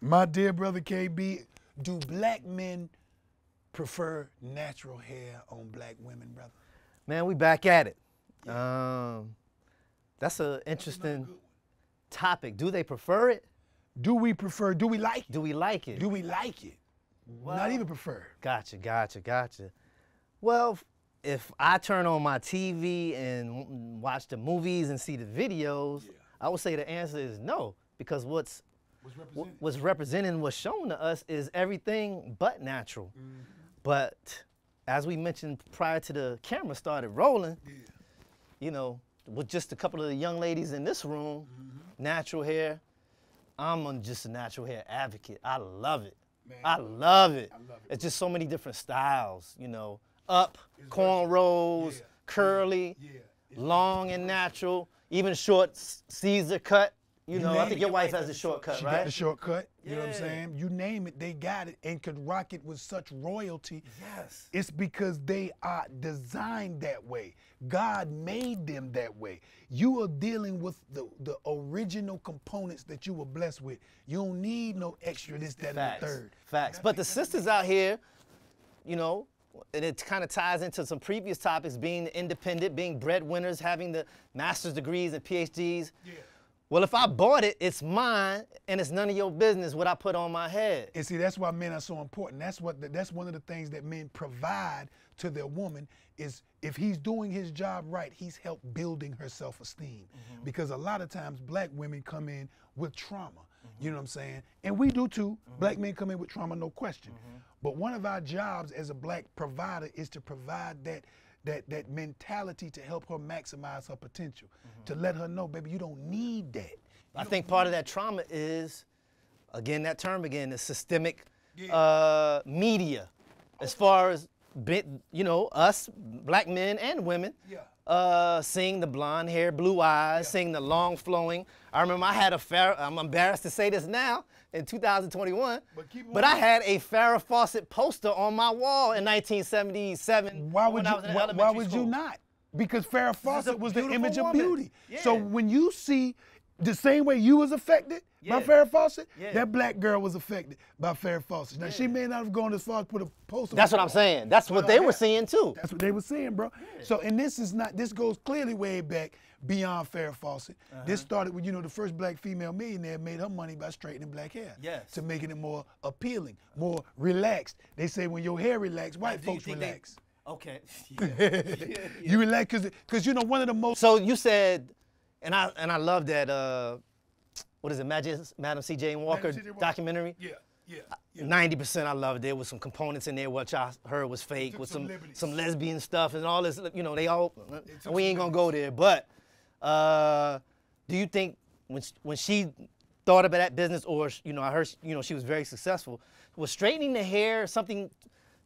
My dear brother KB, do black men prefer natural hair on black women, brother? Man, we back at it. Um, that's an interesting topic. Do they prefer it? Do we prefer, do we like it? Do we like it? Do we like it? Not even prefer. Gotcha, gotcha, gotcha. Well, if I turn on my TV and watch the movies and see the videos, I would say the answer is no, because what's What's wh- what's representing, what's shown to us is everything but natural. Mm-hmm. But as we mentioned prior to the camera started rolling, you know, with just a couple of the young ladies in this room, Mm-hmm. natural hair, I'm just a natural hair advocate. I love it. Man, I love it. love it, It's just so many different styles, you know, up, cornrows, Yeah, curly, yeah, it's long and natural, even short Caesar cut. You, know, I think your wife has a shortcut, She right? got the shortcut. You know what I'm saying? You name it, they got it and could rock it with such royalty. Yes. It's because they are designed that way. God made them that way. You are dealing with the, the original components that you were blessed with. You don't need no extra this, that, and the Facts. third. Facts. But the sisters out here, you know, and it kind of ties into some previous topics being independent, being breadwinners, having the master's degrees and PhDs. Yeah. Well, if I bought it, it's mine, and it's none of your business what I put on my head. And see, that's why men are so important. That's what the, that's one of the things that men provide to their woman is if he's doing his job right, he's helped building her self-esteem. Mm-hmm. Because a lot of times black women come in with trauma. You know what I'm saying? And we do too. Mm-hmm. Black men come in with trauma, no question. Mm-hmm. But one of our jobs as a black provider is to provide that that that mentality to help her maximize her potential. To let her know, baby, you don't need that. I think part of that trauma is, again, that term again, the systemic Yeah. uh, media, as far as you know, us black men and women. Yeah. Uh, seeing the blonde hair, blue eyes, seeing the long flowing. I remember I had a Farrah, I'm embarrassed to say this now in 2021, But keep but I had a Farrah Fawcett poster on my wall in 1977. Why would when I you? Why, why would school. you not? Because Farrah Fawcett was the image of woman. beauty. So when you see the same way you was affected by Yeah. Farrah Fawcett, Yeah. that black girl was affected by Farrah Fawcett. Now she may not have gone as far as put a poster. That's what I'm saying. That's what they uh, were seeing too. That's what they were saying, bro. So, and this is not, this goes clearly way back beyond Farrah Fawcett. Uh-huh. This started with, you know, the first black female millionaire made her money by straightening black hair. Yes. To making it more appealing, more relaxed. They say when your hair relax, white folks think they- relax. Okay. You relax because, because you know, one of the most, So you said, and I and I love that. Uh, what is it, Madam, Madam C. Jane Walker C.J. Walker. documentary? yeah, yeah, yeah. Ninety percent, I loved. There was some components in there which I heard was fake, with some some some lesbian stuff and all this. You know, they all. we ain't gonna go there. But uh, do you think when when she thought about that business, or you know, I heard you know she was very successful, was straightening the hair something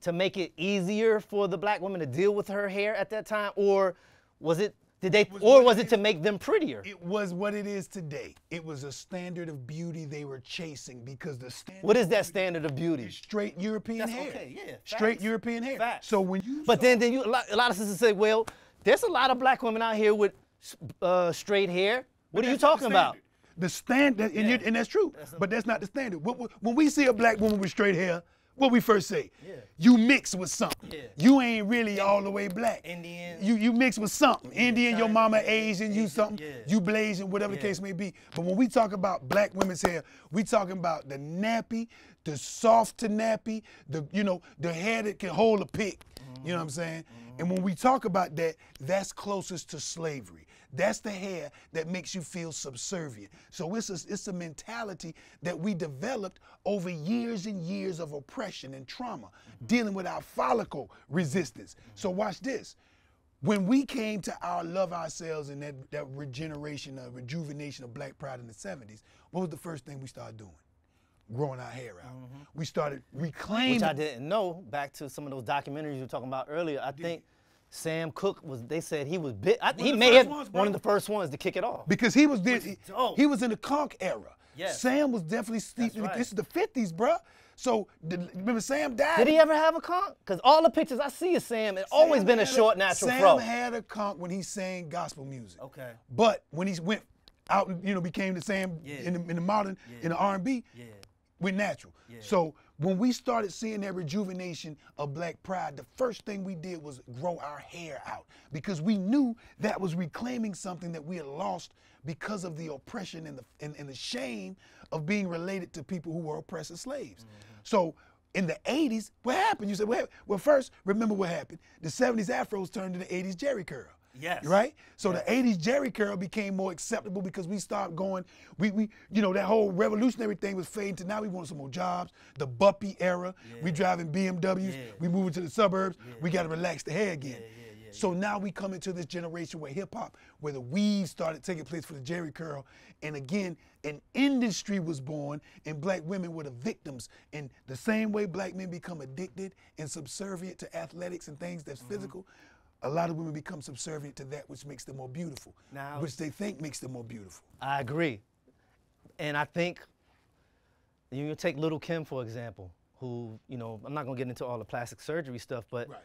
to make it easier for the black woman to deal with her hair at that time, or was it? Did they, was or was it it to make them prettier? It was what it is today. It was a standard of beauty they were chasing because the standard What is that standard of beauty? is straight European That's hair. okay, yeah, Straight facts. European hair. Facts. So when you But saw- then, then you a lot, a lot of sisters say, well, there's a lot of black women out here with uh, straight hair. What are you That's the talking about? The standard, and, you- Yeah. and that's true, but that's not the standard. What- what- when we see a black woman with straight hair, what we first say, Yeah. you mix with something. Yeah. You ain't really all the way black. Indian. You you mix with something. Indian, your mama Asian, you something. yeah. You Blasian, whatever the case may be. But when we talk about black women's hair, we talking about the nappy, the soft to nappy, the you know the hair that can hold a pick. You know what I'm saying? Mm-hmm. And when we talk about that, that's closest to slavery. That's the hair that makes you feel subservient. So it's a, it's a mentality that we developed over years and years of oppression and trauma, dealing with our follicle resistance. So watch this. When we came to our love ourselves and that, that regeneration, uh, rejuvenation of black pride in the 70s, what was the first thing we started doing? Growing our hair out. We started reclaiming. Which I didn't know. Back to some of those documentaries you were talking about earlier. I think Sam Cooke was. They said he was big. I, he the may first have ones, one of the first ones to kick it off. because he was there, he, he was in the conk era. Yes. Sam was definitely steeped in right. this is the 50s, bruh. So the, remember Sam died. Did he ever have a conk? Because all the pictures I see of Sam, it's always been a had short natural Sam fro. had a conk when he sang gospel music. Okay. But when he went out and you know became the Sam Yeah. in, the, in the modern in the R&B, Yeah. We're natural. So when we started seeing that rejuvenation of black pride, the first thing we did was grow our hair out because we knew that was reclaiming something that we had lost because of the oppression and the and, and the shame of being related to people who were oppressed as slaves. Mm-hmm. So in the 80s, what happened? You said, well, well, first, remember what happened. The 70s afros turned into the 80s Jheri curl. Yes. Right? So the 80s Jheri curl became more acceptable because we stopped going, we, we you know, that whole revolutionary thing was fading to now we want some more jobs. The Buppy era, we driving BMWs, Yeah. we moving to the suburbs, we got to relax the hair again. So now we come into this generation where hip hop, where the weave started taking place for the Jheri curl, and again, an industry was born, and black women were the victims. And the same way black men become addicted and subservient to athletics and things that's mm-hmm. physical, a lot of women become subservient to that which makes them more beautiful, Now- which they think makes them more beautiful. I agree. And I think you take Lil' Kim, for example, who, you know, I'm not gonna get into all the plastic surgery stuff, but Right.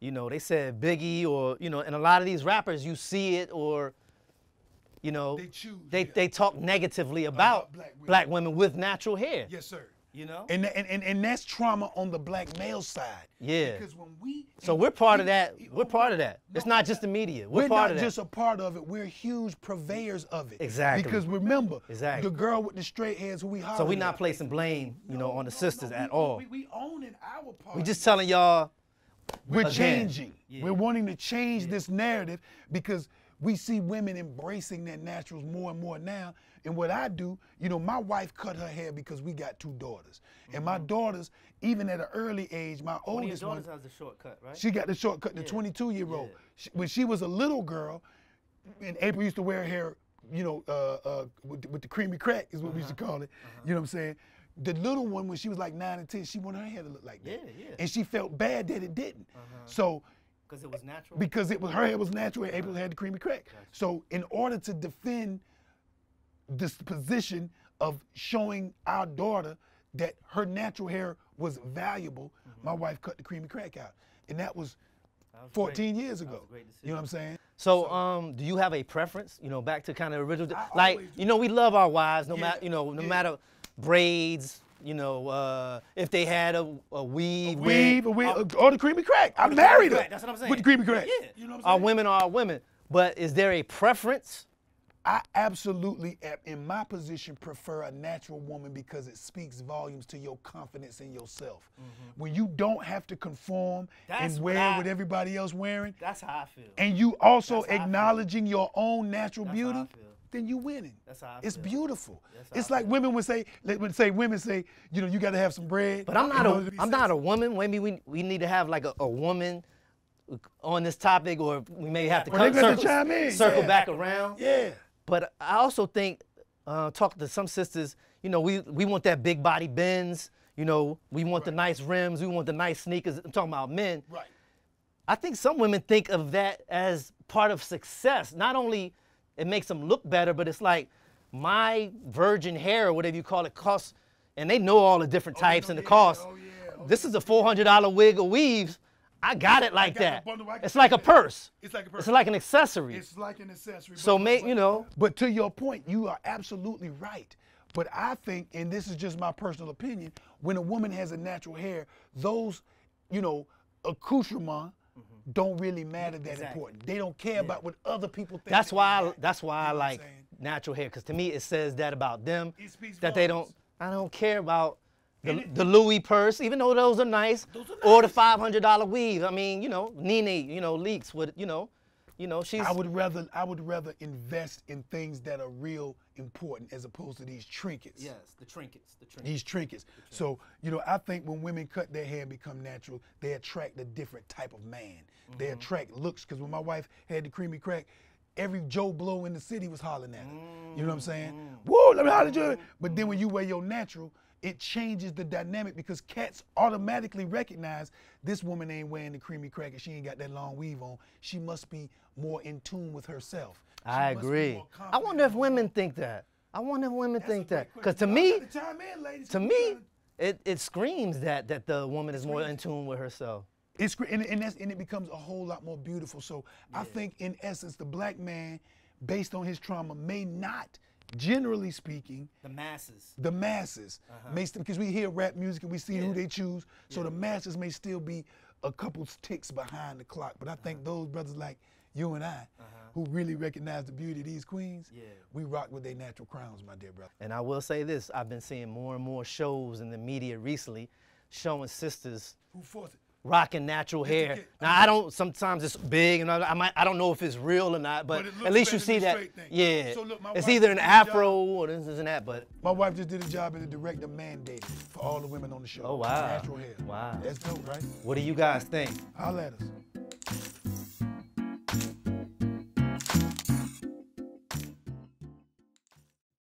You know, they said Biggie or, you know, and a lot of these rappers, you see it or, you know, They choose, they, yeah. they talk negatively about, black women. black women with natural hair. Yes, sir. You know? And, and, and, and that's trauma on the black male side. Yeah. Because when we so we're part we- of that. We're oh, part of that. It's not just the media. We're, We're part not of that. just a part of it. We're huge purveyors of it. Exactly. Because remember, Exactly. the girl with the straight hairs who we so we're not placing blame, you know, on the sisters No, at all. We, we owning our part. We just telling y'all We're Again. changing. Yeah. We're wanting to change this narrative because we see women embracing their naturals more and more now. And what I do, you know, my wife cut her hair because we got two daughters. And my daughters, even at an early age, my Mm-hmm. One oldest one, has the shortcut, right? she got the shortcut, the 22 year old. When she was a little girl, and April used to wear her hair, you know, uh, uh, with, the- with the creamy crack is what we used to Uh-huh. call it. You know what I'm saying? The little one, when she was like nine and 10, she wanted her hair to look like that. Yeah, yeah. And she felt bad that it didn't. So, Because it was natural. because it was her hair was natural and April had the creamy crack. So, in order to defend this position of showing our daughter that her natural hair was valuable, my wife cut the creamy crack out. And that was That was 14 great. years That was ago. a great You know what I'm saying? So, um, do you have a preference? You know, back to kind of original, I like you know, we love our wives, no Yeah, matter you know, no yeah. matter braids. You know, uh, if they had a, a weave, Weave, a weave, uh, or the creamy crack. I married her. That's what I'm saying. With the creamy crack. Yeah. You know what I'm Our saying? women are our women. But is there a preference? I absolutely, in my position, prefer a natural woman because it speaks volumes to your confidence in yourself. When you don't have to conform. That's and what wear I- what everybody else wearing, That's how I feel. and you also That's how I feel. acknowledging your own natural That's how I beauty, feel. Then you winning. That's how I it's feel. beautiful. That's It's I like women would say, would say women say, you know, you got to have some bread. But I'm not order a to be I'm not a woman. Maybe we we need to have like a, a woman on this topic, or we may have to Well, come, got to circle, chime in, circle yeah. back around. Yeah. But I also think, uh, talking to some sisters, you know, we we want that big body Benz. You know, we want the nice rims. We want the nice sneakers. I'm talking about men. Right. I think some women think of that as part of success. Not only it makes them look better, but it's like my virgin hair or whatever you call it costs, and they know all the different oh, types know, and the yeah, costs. oh, yeah, oh, this is a $400 wig or weaves. I got it like got that. bundle, I It's like a purse. It's like a purse. It's like an accessory. It's like an accessory. so, but- make you know, But to your point, you are absolutely right. But I think, and this is just my personal opinion, when a woman has a natural hair, those, you know, accoutrements don't really matter that. Exactly. important. They don't care about what other people think. that's why I, that's why You I know what I'm like natural hair because to me it says that about them that they don't I don't care about the, it- the Louis purse even though those are nice Those are or the five hundred dollar weave I mean you know Nene you know Leakes with you know you know she's I would rather I would rather invest in things that are real important as opposed to these trinkets. yes the trinkets the trinkets these trinkets. So, you know, I think when women cut their hair and become natural, they attract a different type of man. They Mm-hmm. attract looks. Because when my wife had the creamy crack, every Joe Blow in the city was hollering at her. You know what I'm saying? Mm-hmm. Whoa, let me holler at you. But then when you wear your natural, it changes the dynamic because cats automatically recognize this woman ain't wearing the creamy crack and she ain't got that long weave on. She must be more in tune with herself. I agree I wonder if women think that I wonder if women That's think that because to me in, ladies. to me it, it screams that that the woman is more in tune with herself It's and, and, that's, and it becomes a whole lot more beautiful. So I think, in essence, the black man, based on his trauma, may not generally speaking, The masses. the masses may still because we hear rap music and we see who Uh-huh. They choose. So the masses may still be a couple ticks behind the clock. But I think Uh-huh. those brothers like you and I, uh-huh. who really recognize the beauty of these queens, Yeah. we rock with their natural crowns, my dear brother. And I will say this: I've been seeing more and more shows in the media recently showing sisters Who forced it? rocking natural hair. get- Now I don't. Sometimes it's big, and I, I might. I don't know if it's real or not, but, But at least you see that. Yeah, So look, my it's either an did a job- afro or this, and that. But My wife just did a job as a director mandated for all the women on the show. Oh, wow. Natural hair. Wow. That's dope, right? what do you guys think? I'll let us.